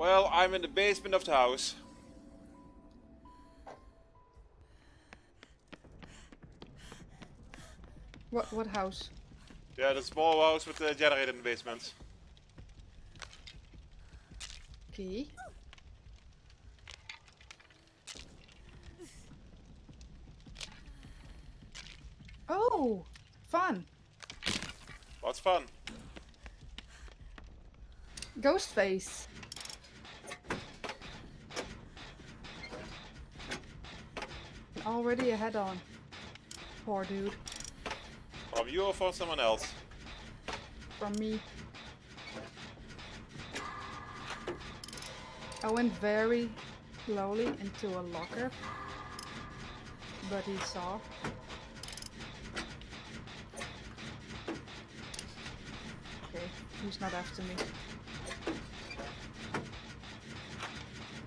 Well, I'm in the basement of the house. What what house? Yeah, the small house with the generator in the basement. Okay. Oh, fun. What's fun? Ghost Already a head on. Poor dude. From you or from someone else? From me. I went very slowly into a locker. But he saw. Okay, he's not after me.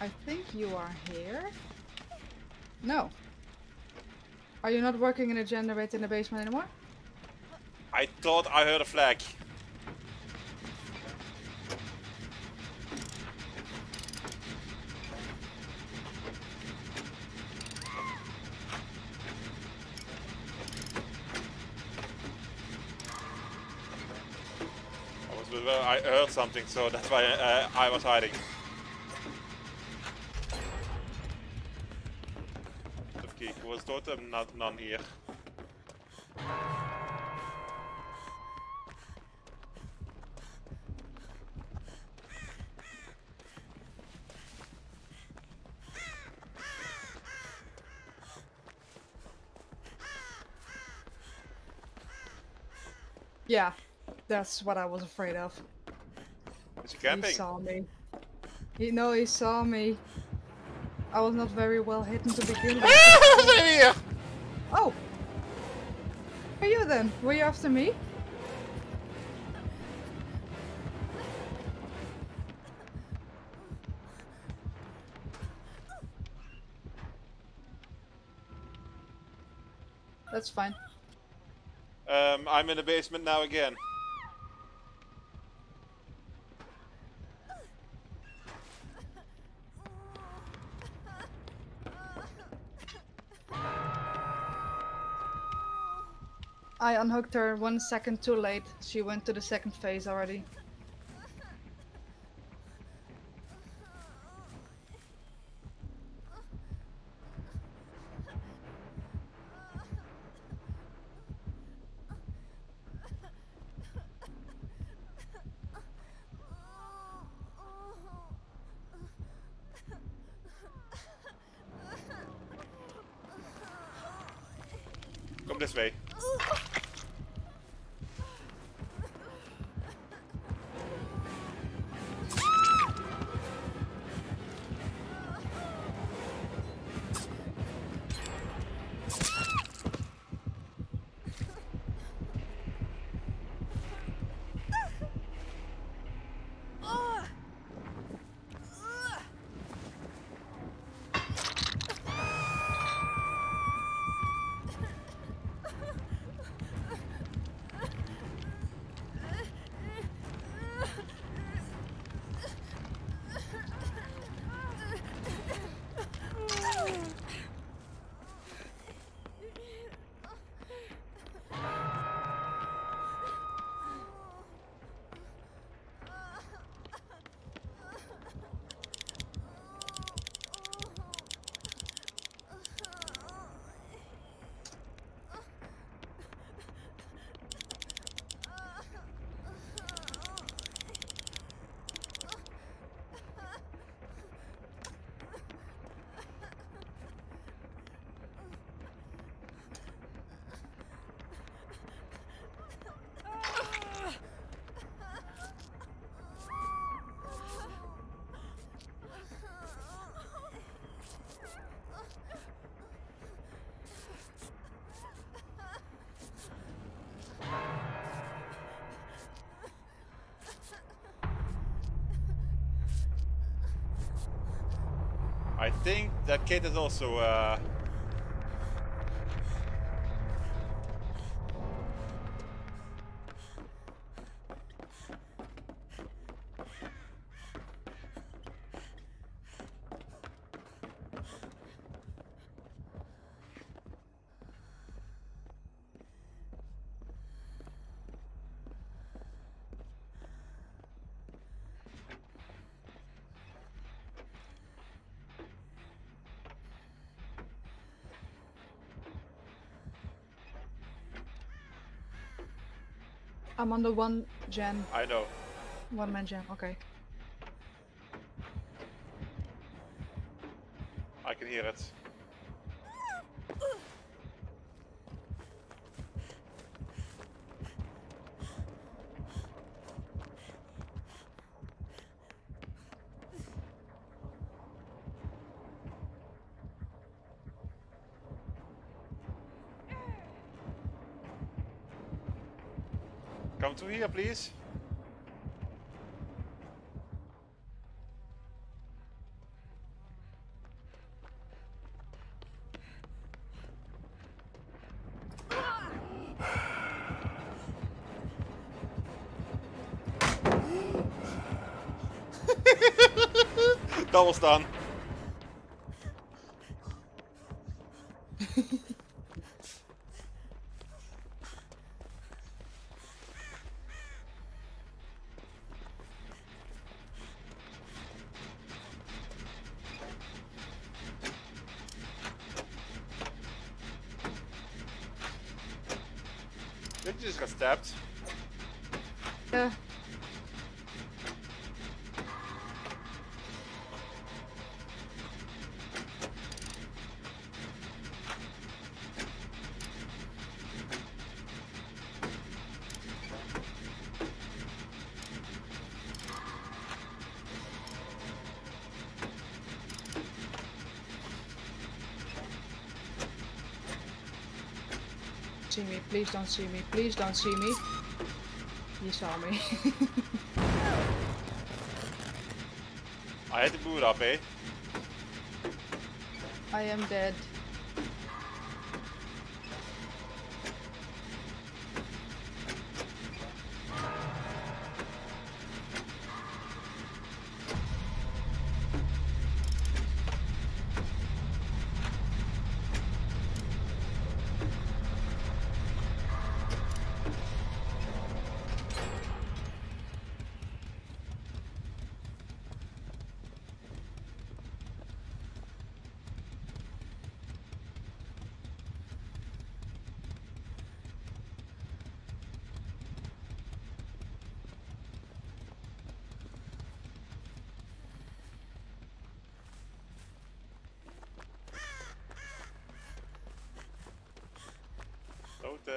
I think you are here? No. Are you not working in a generator in the basement anymore? I thought I heard a flag. I heard something, so that's why uh, I was hiding. Even kijken, hoe is het tot? Not none hier. Yeah, that's what I was afraid of. Is he He saw me. He, no, he saw me. I was not very well hidden to begin with. hier! oh! Are you then? Were you after me? That's fine. Um, I'm in the basement now again. Unhooked her one second too late. She went to the second phase already. Come this way. I think that kid is also uh, I'm on the one gen, I know. one man gen. Okay. I can hear it. To here, please. that was done. Stabbed? Yeah. See me, please don't see me, please don't see me. You saw me. I had to boot up, eh? I am dead.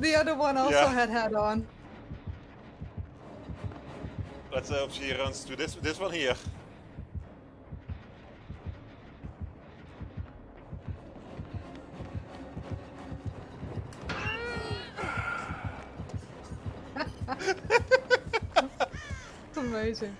The other one also Yeah. had hat on. Let's uh, hope she runs to this this one here. Amazing.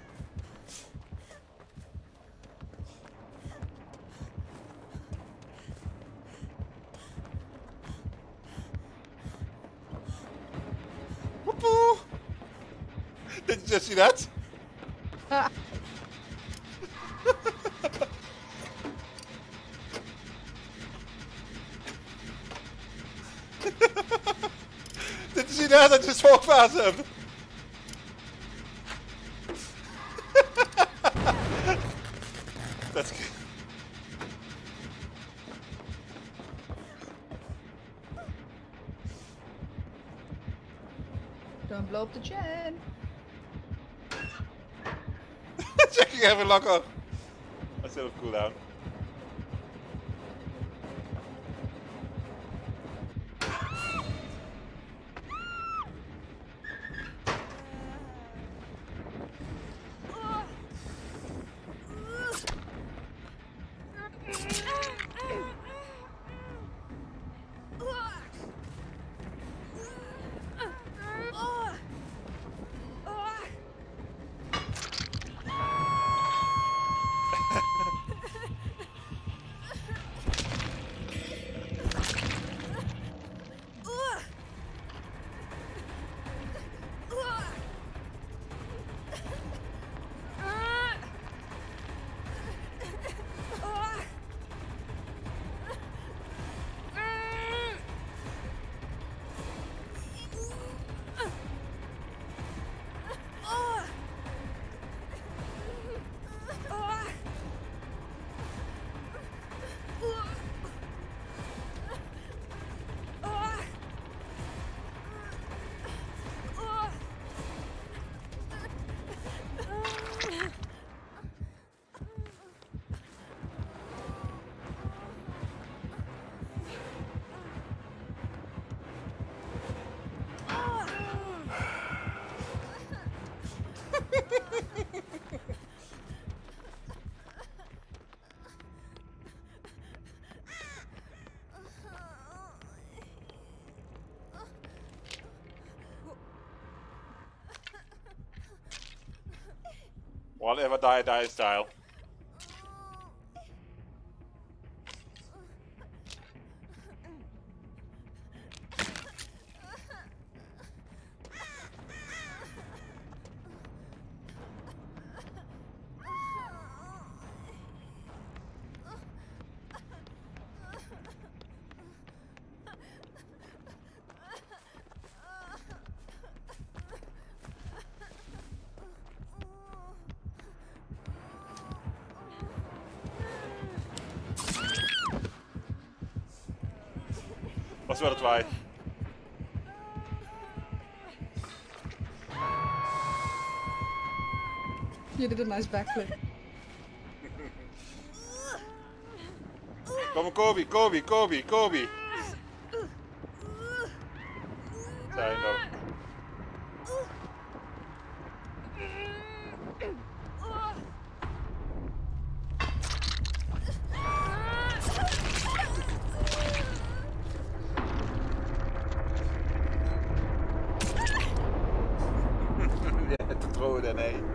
Did you just see that? Did you see that? I just walked past him. That's good. Don't blow up the gen. Checking every lock on. I still have cooldown. Whatever die, die style. Was wel het wij. You did a nice backflip. Kom Kobe, Kobe, Kobe, Kobe. Zijn ook. Ja, te troden, nee.